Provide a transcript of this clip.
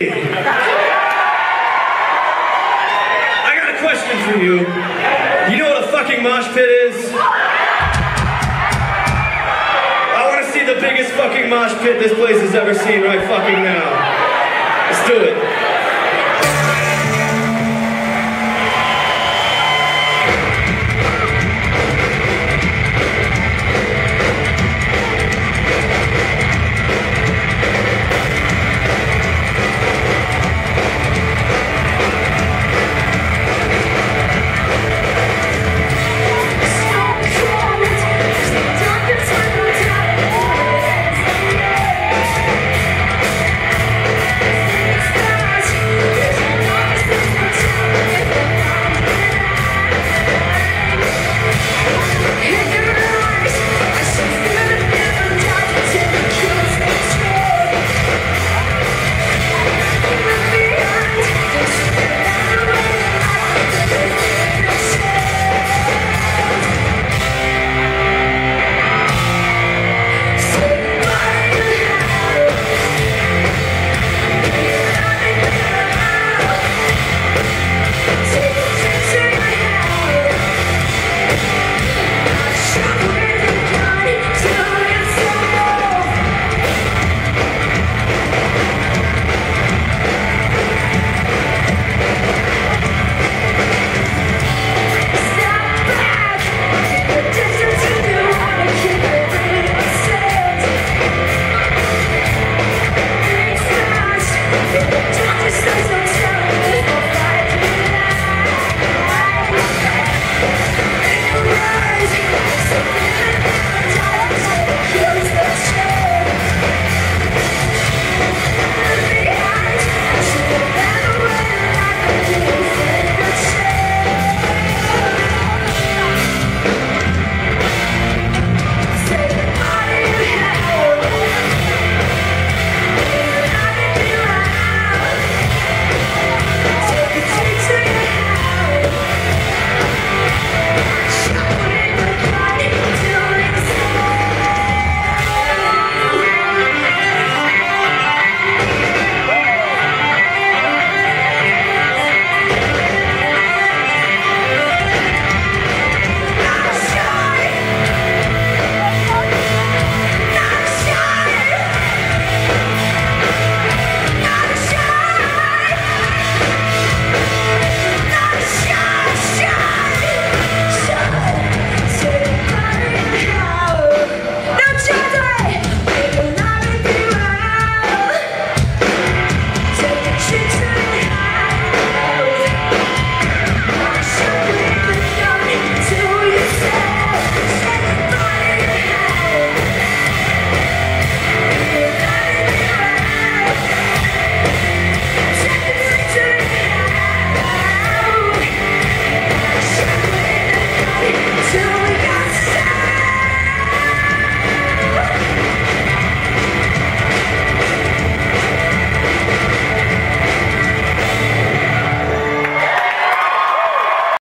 I got a question for you. You know what a fucking mosh pit is? I want to see the biggest fucking mosh pit this place has ever seen right fucking now. Let's do it.